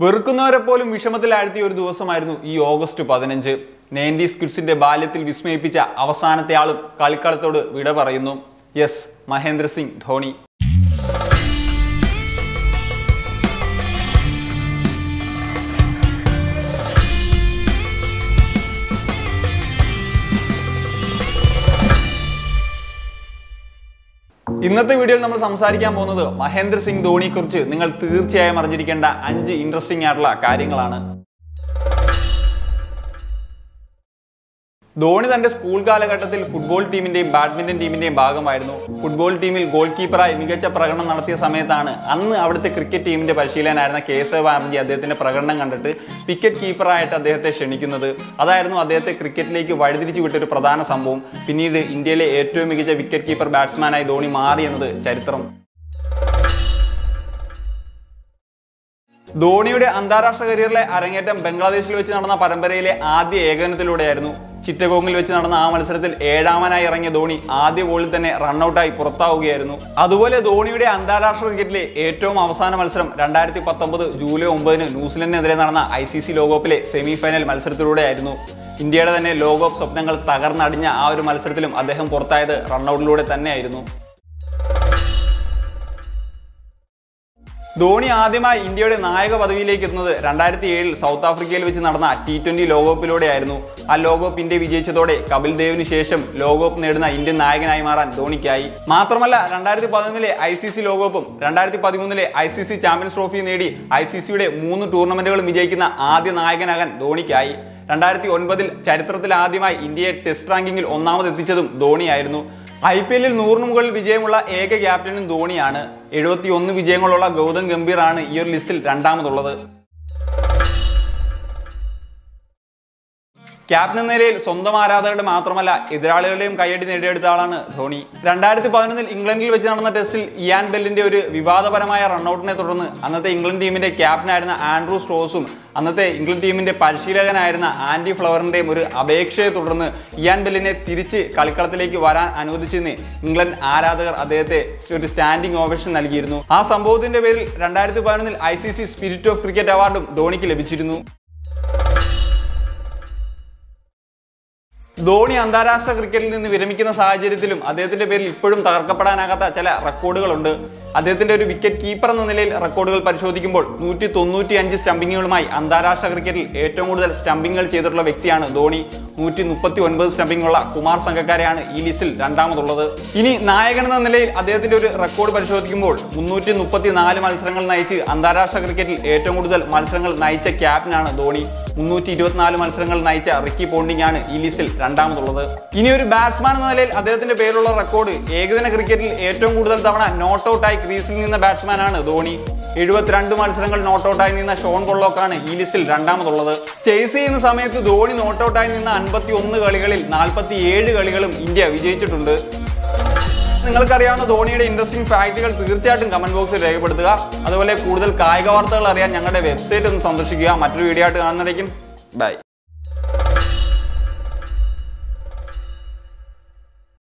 വെറുക്കുന്നവരെ പോലും വിഷമത്തിലാഴ്ത്തിയ ഒരു ദിവസമായിരുന്നു ഈ ഓഗസ്റ്റ് പതിനഞ്ച്. നയന്റീസ് കിഡ്സിന്റെ ബാല്യത്തിൽ വിസ്മയിപ്പിച്ച അവസാനത്തെ ആളും കളിക്കളത്തോട് വിട പറയുന്നു. യെസ് മഹേന്ദ്ര സിംഗ് ധോണി. ഇന്നത്തെ വീഡിയോയിൽ നമ്മൾ സംസാരിക്കാൻ പോകുന്നത് മഹേന്ദ്ര സിംഗ് ധോണിയെക്കുറിച്ച് നിങ്ങൾ തീർച്ചയായും അറിഞ്ഞിരിക്കേണ്ട അഞ്ച് ഇൻട്രസ്റ്റിംഗ് ആയിട്ടുള്ള കാര്യങ്ങളാണ്. ധോണി തന്റെ സ്കൂൾ കാലഘട്ടത്തിൽ ഫുട്ബോൾ ടീമിന്റെയും ബാഡ്മിന്റൺ ടീമിന്റെയും ഭാഗമായിരുന്നു. ഫുട്ബോൾ ടീമിൽ ഗോൾ കീപ്പറായി മികച്ച പ്രകടനം നടത്തിയ സമയത്താണ് അന്ന് അവിടുത്തെ ക്രിക്കറ്റ് ടീമിന്റെ പരിശീലകനായിരുന്ന കേശവ ബാനർജി അദ്ദേഹത്തിന്റെ പ്രകടനം കണ്ടിട്ട് വിക്കറ്റ് കീപ്പറായിട്ട് അദ്ദേഹത്തെ ക്ഷണിക്കുന്നത്. അതായിരുന്നു അദ്ദേഹത്തെ ക്രിക്കറ്റിലേക്ക് വഴിതിരിച്ചു വിട്ടൊരു പ്രധാന സംഭവം. പിന്നീട് ഇന്ത്യയിലെ ഏറ്റവും മികച്ച വിക്കറ്റ് കീപ്പർ ബാറ്റ്സ്മാനായി ധോണി മാറി എന്നത് ചരിത്രം. ധോണിയുടെ അന്താരാഷ്ട്ര കരിയറിലെ അരങ്ങേറ്റം ബംഗ്ലാദേശിൽ വെച്ച് നടന്ന പരമ്പരയിലെ ആദ്യ ഏകദിനത്തിലൂടെയായിരുന്നു ചിറ്റഗോങ്ങിൽ വെച്ച് നടന്ന ആ മത്സരത്തിൽ ഏഴാമനായി ഇറങ്ങിയ ധോണി ആദ്യ ബോളിൽ തന്നെ റണ്ണൌട്ടായി പുറത്താവുകയായിരുന്നു. അതുപോലെ ധോണിയുടെ അന്താരാഷ്ട്ര ക്രിക്കറ്റിലെ ഏറ്റവും അവസാന മത്സരം രണ്ടായിരത്തി പത്തൊമ്പത് ജൂലൈ ഒമ്പതിന് ന്യൂസിലൻഡിനെതിരെ നടന്ന ഐ സി സി ലോകകപ്പിലെ സെമി ഫൈനൽ മത്സരത്തിലൂടെയായിരുന്നു. ഇന്ത്യയുടെ തന്നെ ലോകകപ്പ് സ്വപ്നങ്ങൾ തകർന്നടിഞ്ഞ ആ ഒരു മത്സരത്തിലും അദ്ദേഹം പുറത്തായത് റണ്ണൌട്ടിലൂടെ തന്നെയായിരുന്നു. ധോണി ആദ്യമായി ഇന്ത്യയുടെ നായക പദവിയിലേക്ക് എത്തുന്നത് രണ്ടായിരത്തി ഏഴിൽ സൗത്ത് ആഫ്രിക്കയിൽ വെച്ച് നടന്ന ടി ട്വന്റി ലോകകപ്പിലൂടെയായിരുന്നു ആ ലോകകപ്പ് ഇന്ത്യ വിജയിച്ചതോടെ കപിൽ ദേവിന് ശേഷം ലോകകപ്പ് നേടുന്ന ഇന്ത്യൻ നായകനായി മാറാൻ ധോണിക്കായി. മാത്രമല്ല രണ്ടായിരത്തി പതിനൊന്നിലെ ഐ സി സി ലോകകപ്പും രണ്ടായിരത്തി പതിമൂന്നിലെ I C C champions trophy നേടി ഐ സി സിയുടെ മൂന്ന് ടൂർണമെന്റുകളും വിജയിക്കുന്ന ആദ്യ നായകനാകാൻ ധോണിക്കായി. രണ്ടായിരത്തി ഒൻപതിൽ ചരിത്രത്തിൽ ആദ്യമായി ഇന്ത്യയെ ടെസ്റ്റ് റാങ്കിങ്ങിൽ ഒന്നാമതെത്തിച്ചതും ധോണിയായിരുന്നു. ഐ പി എല്ലിൽ നൂറിന് മുകളിൽ വിജയമുള്ള ഏക ക്യാപ്റ്റനും ധോണിയാണ്. എഴുപത്തി ഒന്ന് വിജയങ്ങളുള്ള ഗൗതം ഗംഭീർ ആണ് ഈ ഒരു ലിസ്റ്റിൽ രണ്ടാമതുള്ളത്. ക്യാപ്റ്റൻ എന്ന നിലയിൽ സ്വന്തം ആരാധകരുടെ മാത്രമല്ല എതിരാളികളുടെയും കൈയടി നേടിയെടുത്ത ആളാണ് ധോണി. രണ്ടായിരത്തി പതിനൊന്നിൽ ഇംഗ്ലണ്ടിൽ വെച്ച് നടന്ന ടെസ്റ്റിൽ ഇയാൻ ബെല്ലിന്റെ ഒരു വിവാദപരമായ റണ്ണൌട്ടിനെ തുടർന്ന് അന്നത്തെ ഇംഗ്ലണ്ട് ടീമിന്റെ ക്യാപ്റ്റനായിരുന്ന ആൻഡ്രൂ സ്ട്രോസും അന്നത്തെ ഇംഗ്ലണ്ട് ടീമിന്റെ പരിശീലകനായിരുന്ന ആൻഡി ഫ്ലവറിന്റെയും ഒരു അപേക്ഷയെ തുടർന്ന് ഇയാൻ ബെല്ലിനെ തിരിച്ച് കളിക്കളത്തിലേക്ക് വരാൻ അനുവദിച്ചെന്ന് ഇംഗ്ലണ്ട് ആരാധകർ അദ്ദേഹത്തെ ഒരു സ്റ്റാൻഡിംഗ് ഓവേഷൻ നൽകിയിരുന്നു. ആ സംഭവത്തിന്റെ പേരിൽ രണ്ടായിരത്തി പതിനൊന്നിൽ I C C spirit of cricket അവാർഡും ധോണിക്ക് ലഭിച്ചിരുന്നു. ധോണി അന്താരാഷ്ട്ര ക്രിക്കറ്റിൽ നിന്ന് വിരമിക്കുന്ന സാഹചര്യത്തിലും അദ്ദേഹത്തിന്റെ പേരിൽ ഇപ്പോഴും തകർക്കപ്പെടാനാകാത്ത ചില റെക്കോർഡുകളുണ്ട്. അദ്ദേഹത്തിന്റെ ഒരു വിക്കറ്റ് കീപ്പർ എന്ന നിലയിൽ റെക്കോർഡുകൾ പരിശോധിക്കുമ്പോൾ നൂറ്റി തൊണ്ണൂറ്റി അഞ്ച് സ്റ്റംപിങ്ങുകളുമായി അന്താരാഷ്ട്ര ക്രിക്കറ്റിൽ ഏറ്റവും കൂടുതൽ സ്റ്റംപിങ്ങുകൾ ചെയ്തിട്ടുള്ള വ്യക്തിയാണ് ധോണി. നൂറ്റി മുപ്പത്തി ഒൻപത് സ്റ്റംപിങ്ങുള്ള കുമാർ സംഘക്കാരെയാണ് ഈ ലിസ്റ്റിൽ രണ്ടാമതുള്ളത്. ഇനി നായകൻ എന്ന നിലയിൽ അദ്ദേഹത്തിന്റെ ഒരു റെക്കോർഡ് പരിശോധിക്കുമ്പോൾ മുന്നൂറ്റി മുപ്പത്തി നാല് മത്സരങ്ങൾ നയിച്ച് അന്താരാഷ്ട്ര ക്രിക്കറ്റിൽ ഏറ്റവും കൂടുതൽ മത്സരങ്ങൾ നയിച്ച ക്യാപ്റ്റനാണ് ധോണി. മുന്നൂറ്റി ഇരുപത്തിനാല് മത്സരങ്ങൾ നയിച്ച റിക്കി പോണ്ടിംഗ് ആണ് ഈ ലിസ്റ്റിൽ രണ്ടാമതുള്ളത്. ഇനി ഒരു ബാറ്റ്സ്മാൻ എന്ന നിലയിൽ അദ്ദേഹത്തിന്റെ പേരുള്ള റെക്കോർഡ് ഏകദിന ക്രിക്കറ്റിൽ ഏറ്റവും കൂടുതൽ തവണ നോട്ട് ഔട്ടായി ക്രീസിൽ നിന്ന ബാറ്റ്സ്മാൻ ആണ് ധോണി. എഴുപത്തിരണ്ട് മത്സരങ്ങൾ നോട്ട് ഔട്ടായി നിന്ന ഷോൺ കൊള്ളോക്കാണ് ഈ ലിസ്റ്റിൽ രണ്ടാമതുള്ളത്. ചേസ് ചെയ്യുന്ന സമയത്ത് ധോണി നോട്ട് ഔട്ടായി നിന്ന അൻപത്തി ഒന്ന് കളികളിൽ നാൽപ്പത്തി ഏഴ് കളികളും ഇന്ത്യ വിജയിച്ചിട്ടുണ്ട്. നിങ്ങൾക്കറിയാവുന്ന ധോണിയുടെ ഇൻട്രസ്റ്റിംഗ് ഫാക്ടുകൾ തീർച്ചയായിട്ടും കമന്റ് ബോക്സിൽ രേഖപ്പെടുത്തുക. അതുപോലെ കൂടുതൽ കായിക വാർത്തകൾ അറിയാൻ ഞങ്ങളുടെ വെബ്സൈറ്റ് ഒന്ന് സന്ദർശിക്കുക. മറ്റൊരു വീഡിയോ ആയിട്ട് കാണുന്നതായിരിക്കും ബൈ